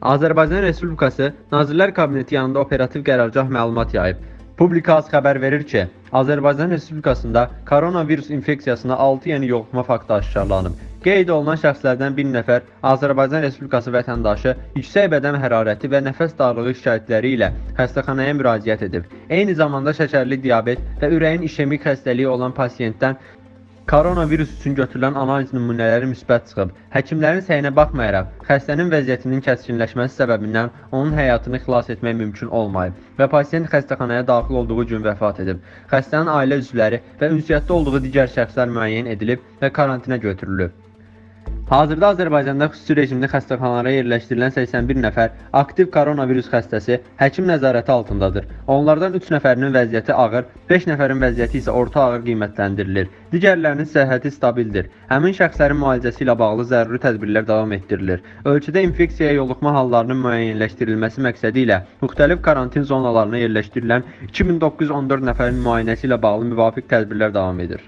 Azərbaycan Respublikası Nazirlər Kabineti yanında operativ qərargah məlumat yayıb. Publikas xəbər verir ki, Azərbaycan Respublikasında koronavirus infeksiyasına 6 yeni yoluxma faktı aşkarlanıb. Qeyd olunan şəxslərdən bir nəfər Azərbaycan Respublikası vətəndaşı yüksək bədən hərarəti və nəfəs darlığı şikayətləri ilə xəstəxanaya müraciət edib. Eyni zamanda şəkərli diabet və ürəyin işemik xəstəliyi olan pasiyentdən Koronavirus üçün götürülən analiz nümunələri müsbət çıxıb. Həkimlərin səyinə baxmayaraq, xəstənin vəziyyətinin kəskinləşməsi səbəbindən onun həyatını xilas etmək mümkün olmayıb və pasiyent xəstəxanaya daxil olduğu gün vəfat edib. Xəstənin ailə üzvləri və ünsiyyətdə olduğu digər şəxslər müəyyən edilib və karantinə götürülüb. Hazırda Azərbaycanda xüsusi rejimli xəstəxanalara yerləşdirilən 81 nəfər aktiv koronavirus xəstəsi həkim nəzarəti altındadır. Onlardan 3 nəfərinin vəziyyəti ağır, 5 nəfərin vəziyyəti isə orta ağır qiymətləndirilir. Digərlərinin səhhəti stabildir. Həmin şəxslərin müalicəsi ilə bağlı zəruri tədbirlər davam etdirilir. Ölkədə infeksiyaya yoluxma hallarının müəyyənləşdirilməsi məqsədi ilə müxtəlif karantin zonalarına yerləşdirilən 2914 nəfərin müayinəsi ilə bağlı müvafiq tədbirlər davam edir.